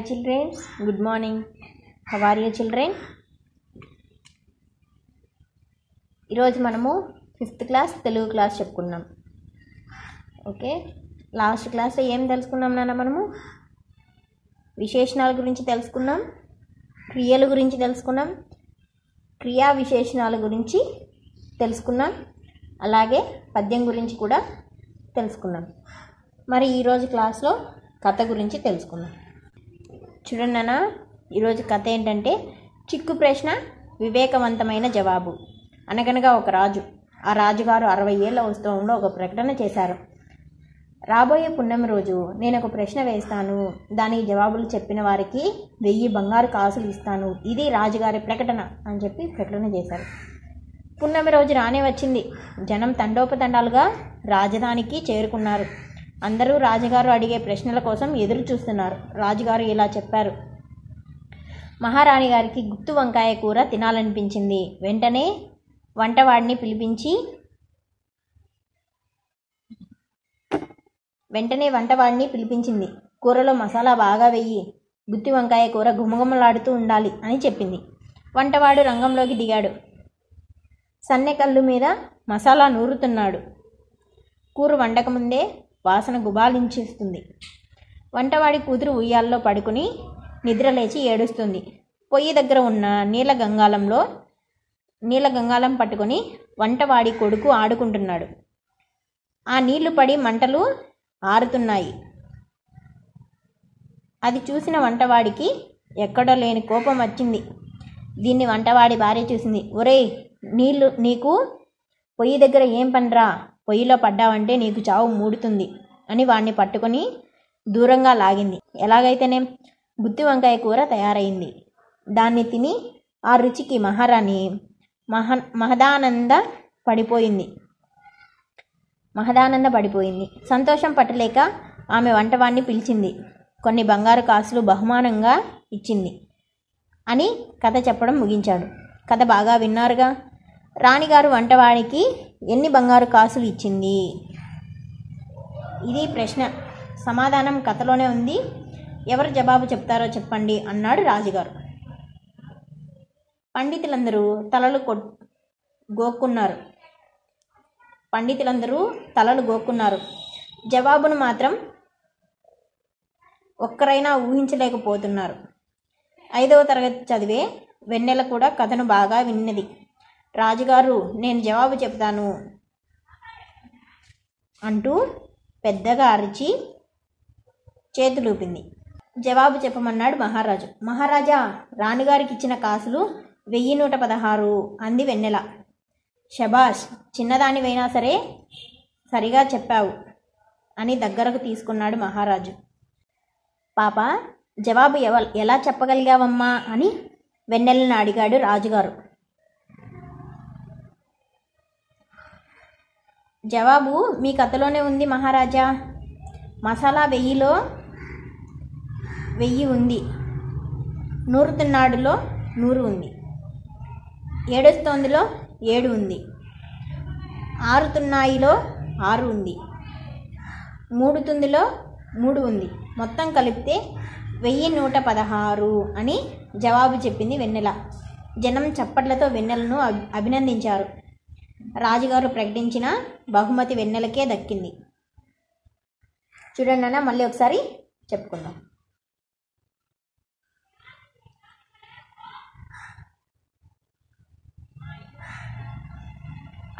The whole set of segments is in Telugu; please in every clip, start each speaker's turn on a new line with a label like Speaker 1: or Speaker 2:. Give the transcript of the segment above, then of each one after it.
Speaker 1: Hi children, good morning. How are you children? ఈరోజు మనము ఫిఫ్త్ క్లాస్ తెలుగు క్లాస్ చెప్పుకున్నాం ఓకే లాస్ట్ క్లాస్లో ఏం తెలుసుకున్నాం నాన్న మనము? విశేషణాల గురించి తెలుసుకున్నాం. క్రియల గురించి తెలుసుకున్నాం. క్రియా విశేషణాల గురించి తెలుసుకున్నాం. అలాగే పద్యం గురించి కూడా తెలుసుకున్నాం. మరి ఈరోజు క్లాస్లో కథ గురించి తెలుసుకుందాం. చూడండి నాన్న ఈరోజు కథ ఏంటంటే చిక్కు ప్రశ్న వివేకవంతమైన జవాబు. అనగనగా ఒక రాజు. ఆ రాజుగారు అరవై ఏళ్ళ ఉత్సవంలో ఒక ప్రకటన చేశారు. రాబోయే పున్నమి రోజు నేను ఒక ప్రశ్న వేస్తాను. దానికి జవాబులు చెప్పిన వారికి వెయ్యి బంగారు కాసులు ఇస్తాను. ఇది రాజుగారి ప్రకటన అని చెప్పి ప్రకటన చేశారు. పున్నమి రోజు రానే వచ్చింది. జనం తండోపతండాలుగా రాజధానికి చేరుకున్నారు. అందరూ రాజుగారు అడిగే ప్రశ్నల కోసం ఎదురు చూస్తున్నారు. రాజుగారు ఇలా చెప్పారు. మహారాణి గారికి గుత్తు వంకాయ కూర తినాలనిపించింది. వెంటనే వంటవాడిని పిలిపించి వెంటనే వంటవాడిని పిలిపించింది. కూరలో మసాలా బాగా వెయ్యి గుత్తి వంకాయ కూర గుమగుమలాడుతూ ఉండాలి అని చెప్పింది. వంటవాడు రంగంలోకి దిగాడు. సన్నె కళ్ళు మీద మసాలా నూరుతున్నాడు. కూర వండకముందే వాసన గుబాలించేస్తుంది. వంటవాడి కూతురు ఉయ్యాల్లో పడుకుని నిద్రలేచి ఏడుస్తుంది. పొయ్యి దగ్గర ఉన్న నీల గంగాలంలో నీల గంగాలం పట్టుకొని వంటవాడి కొడుకు ఆడుకుంటున్నాడు. ఆ నీళ్ళు పడి మంటలు ఆరుతున్నాయి. అది చూసిన వంటవాడికి ఎక్కడో లేని కోపం వచ్చింది. దీన్ని వంటవాడి భార్య చూసింది. ఒరేయ్ నీళ్ళు నీకు పొయ్యి దగ్గర ఏం పనిరా? పొయ్యిలో పడ్డావంటే నీకు చావు మూడుతుంది అని వాణ్ణి పట్టుకొని దూరంగా లాగింది. ఎలాగైతేనే గుత్తి వంకాయ కూర తయారైంది. దాన్ని తిని ఆ రుచికి మహారాణి మహ మహదానంద పడిపోయింది. మహదానంద పడిపోయింది. సంతోషం పట్టలేక ఆమె వంటవాణ్ణి పిలిచింది. కొన్ని బంగారు కాసులు బహుమానంగా ఇచ్చింది అని కథ చెప్పడం ముగించాడు. కథ బాగా విన్నారుగా? రాణిగారు వంటవాడికి ఎన్ని బంగారు కాసులు ఇచ్చింది? ఇది ప్రశ్న. సమాధానం కథలోనే ఉంది. ఎవరు జవాబు చెప్తారో చెప్పండి అన్నాడు రాజుగారు. పండితులందరూ తలలు కొ గోక్కున్నారు. పండితులందరూ తలలు గోక్కున్నారు. జవాబును మాత్రం ఒక్కరైనా ఊహించలేకపోతున్నారు. ఐదవ తరగతి చదివే వెన్నెల కూడా కథను బాగా విన్నది. రాజుగారు నేను జవాబు చెప్తాను అంటూ పెద్దగా అరిచి చేతులూపింది జవాబు చెప్పమన్నాడు మహారాజు. మహారాజా రాణిగారికి ఇచ్చిన కాసులు వెయ్యి నూట పదహారు అంది వెన్నెల. షబాష్ చిన్నదానివైనా సరే సరిగా చెప్పావు అని దగ్గరకు తీసుకున్నాడు మహారాజు. పాప జవాబు ఎవ ఎలా చెప్పగలిగావమ్మా అని వెన్నెలను అడిగాడు రాజుగారు. జవాబు మీ కథలోనే ఉంది మహారాజా. మసాలా వెయ్యిలో వెయ్యి ఉంది. నూరుతున్నాడులో నూరు ఉంది. ఏడుస్తోందిలో ఏడు ఉంది. ఆరుతున్నాయిలో ఆరు ఉంది. మూడుతుందిలో మూడు ఉంది. మొత్తం కలిపితే వెయ్యి నూట పదహారు అని జవాబు చెప్పింది వెన్నెల. జనం చప్పట్లతో వెన్నెలను అభి అభినందించారు. రాజుగారు ప్రకటించిన బహుమతి వెన్నెలకే దక్కింది. చూడండి అన్న మళ్ళీ ఒకసారి చెప్పుకుందాం.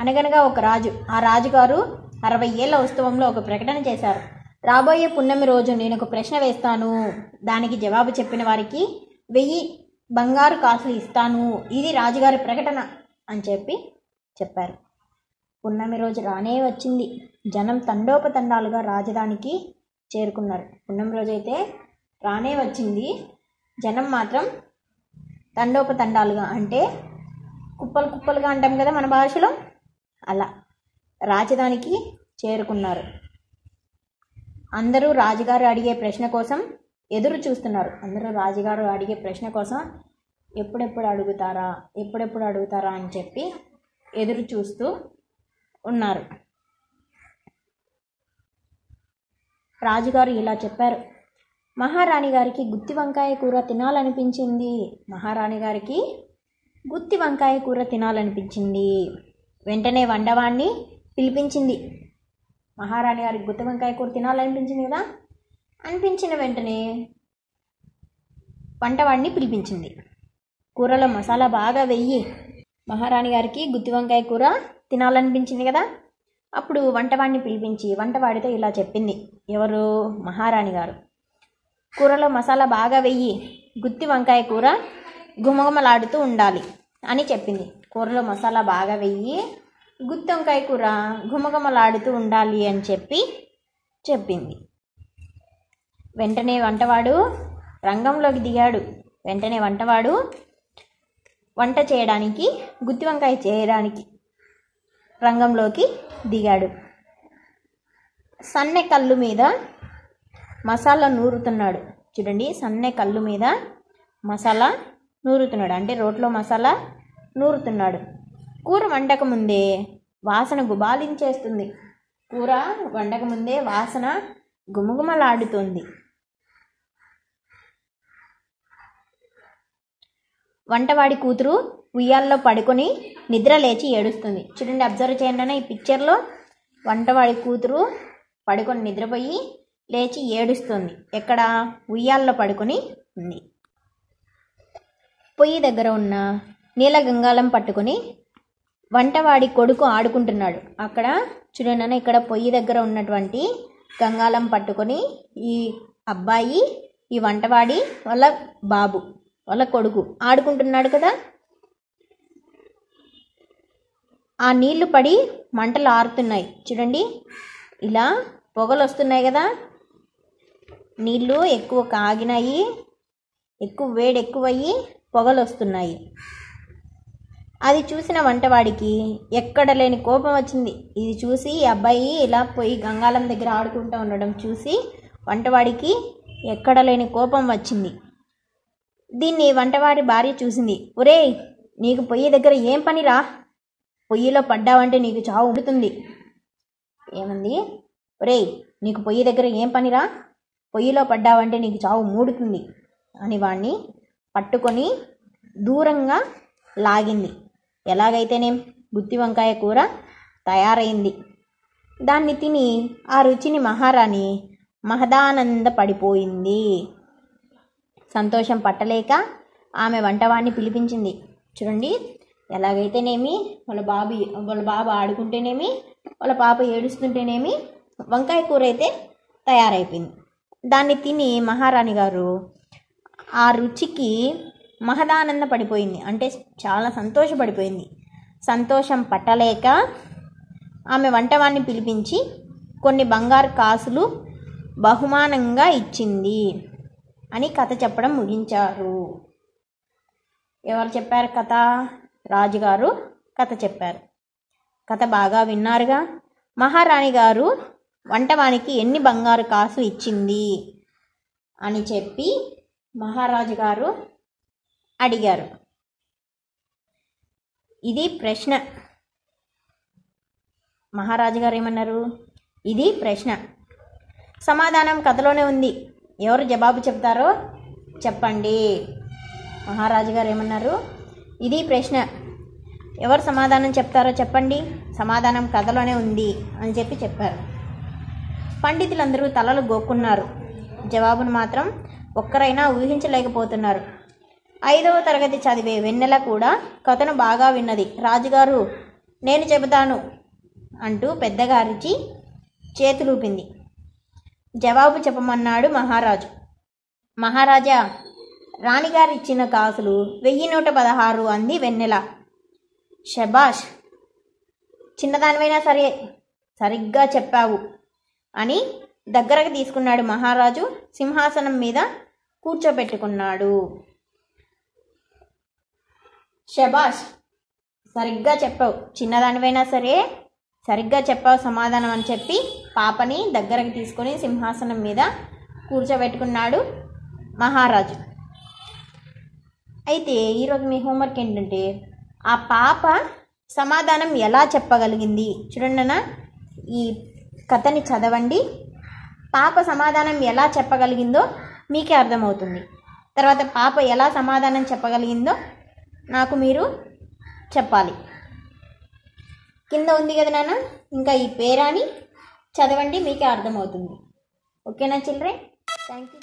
Speaker 1: అనగనగా ఒక రాజు ఆ రాజుగారు అరవై ఏళ్ళ ఉత్సవంలో ఒక ప్రకటన చేశారు. రాబోయే పున్నమి రోజు నేను ఒక ప్రశ్న వేస్తాను. దానికి జవాబు చెప్పిన వారికి వెయ్యి బంగారు కాసులు ఇస్తాను. ఇది రాజుగారి ప్రకటన అని చెప్పి చెప్పారు. పున్నమి రోజు రానే వచ్చింది. జనం తండోపతండాలుగా రాజధానికి చేరుకున్నారు. పున్నమి రోజు అయితే రానే వచ్చింది. జనం మాత్రం తండోపతండాలుగా అంటే కుప్పలు కుప్పలుగా అంటాం కదా మన భాషలో? అలా రాజధానికి చేరుకున్నారు. అందరూ రాజుగారు అడిగే ప్రశ్న కోసం ఎదురు చూస్తున్నారు. అందరూ రాజుగారు అడిగే ప్రశ్న కోసం ఎప్పుడెప్పుడు అడుగుతారా? ఎప్పుడెప్పుడు అడుగుతారా అని చెప్పి ఎదురు చూస్తూ ఉన్నారు. రాజుగారు ఇలా చెప్పారు. మహారాణి గారికి గుత్తి వంకాయ కూర తినాలనిపించింది. మహారాణి గారికి గుత్తి వంకాయ కూర తినాలనిపించింది. వెంటనే వండవాణ్ణి పిలిపించింది. మహారాణి గారికి గుత్తి వంకాయ కూర తినాలనిపించింది కదా? అనిపించిన వెంటనే వంటవాడిని పిలిపించింది. కూరలో మసాలా బాగా వెయ్యి మహారాణి గారికి గుత్తి వంకాయ కూర తినాలనిపించింది కదా? అప్పుడు వంటవాడిని పిలిపించి వంటవాడితో ఇలా చెప్పింది. ఎవరు? మహారాణి గారు. కూరలో మసాలా బాగా వెయ్యి గుత్తి వంకాయ కూర గుమగుమలాడుతూ ఉండాలి అని చెప్పింది. కూరలో మసాలా బాగా వెయ్యి గుత్తి వంకాయ కూర గుమగుమలాడుతూ ఉండాలి అని చెప్పి చెప్పింది. వెంటనే వంటవాడు రంగంలోకి దిగాడు. వెంటనే వంటవాడు వంట చేయడానికి గుత్తి వంకాయ చేయడానికి రంగంలోకి దిగాడు. సన్నె కళ్ళు మీద మసాలా నూరుతున్నాడు. చూడండి సన్నె కళ్ళు మీద మసాలా నూరుతున్నాడు. అంటే రోట్లో మసాలా నూరుతున్నాడు. కూర వండక ముందే వాసన గుబాలించేస్తుంది. కూర వండక ముందే వాసన గుమగుమలాడుతుంది. వంటవాడి కూతురు ఉయ్యాల్లో పడుకొని నిద్ర లేచి ఏడుస్తుంది. చూడండి అబ్జర్వ్ చేయండి అన్న ఈ పిక్చర్లో వంటవాడి కూతురు పడుకొని నిద్రపోయి లేచి ఏడుస్తుంది. ఎక్కడ? ఉయ్యాల్లో పడుకొని ఉంది. పొయ్యి దగ్గర ఉన్న నీల గంగాలం పట్టుకొని వంటవాడి కొడుకు ఆడుకుంటున్నాడు. అక్కడ చూడండి ఇక్కడ పొయ్యి దగ్గర ఉన్నటువంటి గంగాలం పట్టుకొని ఈ అబ్బాయి ఈ వంటవాడి వాళ్ళ బాబు. వాళ్ళ కొడుకు ఆడుకుంటున్నాడు కదా. ఆ నీళ్ళు పడి మంటలు ఆరుతున్నాయి. చూడండి ఇలా పొగలు వస్తున్నాయి కదా. నీళ్ళు ఎక్కువ కాగినాయి ఎక్కువ వేడి ఎక్కువయ్యి పొగలు వస్తున్నాయి. అది చూసిన వంటవాడికి ఎక్కడ లేని కోపం వచ్చింది. ఇది చూసి అబ్బాయి ఇలా పోయి గంగాలం దగ్గర ఆడుకుంటూ ఉండడం చూసి వంటవాడికి ఎక్కడ లేని కోపం వచ్చింది. దీన్ని వంటవాడి భార్య చూసింది. ఒరేయ్ నీకు పొయ్యి దగ్గర ఏం పనిరా? పొయ్యిలో పడ్డావంటే నీకు చావు ఉడుతుంది ఏమంది? ఒరేయ్ నీకు పొయ్యి దగ్గర ఏం పనిరా? పొయ్యిలో పడ్డావంటే నీకు చావు మూడుతుంది అని వాణ్ణి పట్టుకొని దూరంగా లాగింది. ఎలాగైతేనేం? గుత్తి వంకాయ కూర తయారైంది. దాన్ని తిని ఆ రుచిని మహారాణి మహదానంద పడిపోయింది సంతోషం పట్టలేక ఆమె వంటవాడిని పిలిపించింది. చూడండి ఎలాగైతేనేమి వాళ్ళ బాబు వాళ్ళ బాబు ఆడుకుంటేనేమి వాళ్ళ పాప ఏడుస్తుంటేనేమి వంకాయ కూర అయితే తయారైపోయింది. దాన్ని తిని మహారాణి గారు ఆ రుచికి మహదానంద పడిపోయింది. అంటే చాలా సంతోషపడిపోయింది. సంతోషం పట్టలేక ఆమె వంటవాడిని పిలిపించి కొన్ని బంగారు కాసులు బహుమానంగా ఇచ్చింది. అని కథ చెప్పడం ముగించారు. ఎవరు చెప్పారు కథ? రాజుగారు కథ చెప్పారు. కథ బాగా విన్నారుగా? మహారాణి గారు వంటవానికి ఎన్ని బంగారు కాసు ఇచ్చింది? అని చెప్పి మహారాజు గారు అడిగారు. ఇది ప్రశ్న. మహారాజు గారు ఏమన్నారు? ఇది ప్రశ్న. సమాధానం కథలోనే ఉంది. ఎవరు జవాబు చెప్తారో చెప్పండి. మహారాజు గారు ఏమన్నారు? ఇది ప్రశ్న. ఎవరు సమాధానం చెప్తారో చెప్పండి. సమాధానం కథలోనే ఉంది అని చెప్పి చెప్పారు. పండితులందరూ తలలు గోక్కున్నారు. జవాబును మాత్రం ఒక్కరైనా ఊహించలేకపోతున్నారు. ఐదవ తరగతి చదివే వెన్నెల కూడా కథను బాగా విన్నది. రాజుగారు నేను చెబుతాను అంటూ పెద్దగారిచి చేతులూపింది. జవాబు చెప్పమన్నాడు మహారాజు. మహారాజా రాణిగారు ఇచ్చిన కాసులు వెయ్యి నూట పదహారు అంది వెన్నెల. షబాష్ చిన్నదానివైనా సరే సరిగ్గా చెప్పావు అని దగ్గరకు తీసుకున్నాడు మహారాజు సింహాసనం మీద కూర్చోబెట్టుకున్నాడు షబాష్ సరిగ్గా చెప్పావు. చిన్నదానివైనా సరే సరిగ్గా చెప్పావు సమాధానం అని చెప్పి పాపని దగ్గరకు తీసుకొని సింహాసనం మీద కూర్చోబెట్టుకున్నాడు మహారాజు. అయితే ఈరోజు మీ హోంవర్క్ ఏంటంటే ఆ పాప సమాధానం ఎలా చెప్పగలిగింది? చూడండి ఈ కథని చదవండి. పాప సమాధానం ఎలా చెప్పగలిగిందో మీకే అర్థమవుతుంది. తర్వాత పాప ఎలా సమాధానం చెప్పగలిగిందో నాకు మీరు చెప్పాలి. కింద ఉంది కదా నాన్న? ఇంకా ఈ పేరాని చదవండి మీకే అర్థమవుతుంది. ఓకేనా చిల్డ్రన్ థ్యాంక్ యూ